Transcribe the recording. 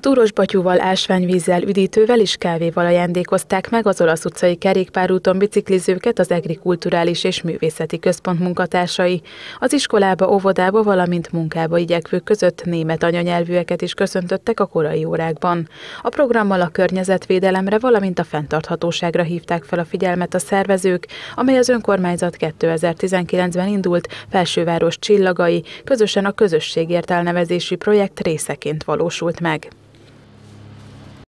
Túros batyúval, ásványvízzel, üdítővel és kávéval ajándékozták meg az olasz utcai kerékpárúton biciklizőket az Egri Kulturális és Művészeti Központ munkatársai. Az iskolába, óvodába, valamint munkába igyekvők között német anyanyelvűeket is köszöntöttek a korai órákban. A programmal a környezetvédelemre, valamint a fenntarthatóságra hívták fel a figyelmet a szervezők, amely az önkormányzat 2019-ben indult Felsőváros csillagai, közösen a közösségért elnevezési projekt részeként valósult meg.